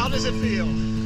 How does it feel?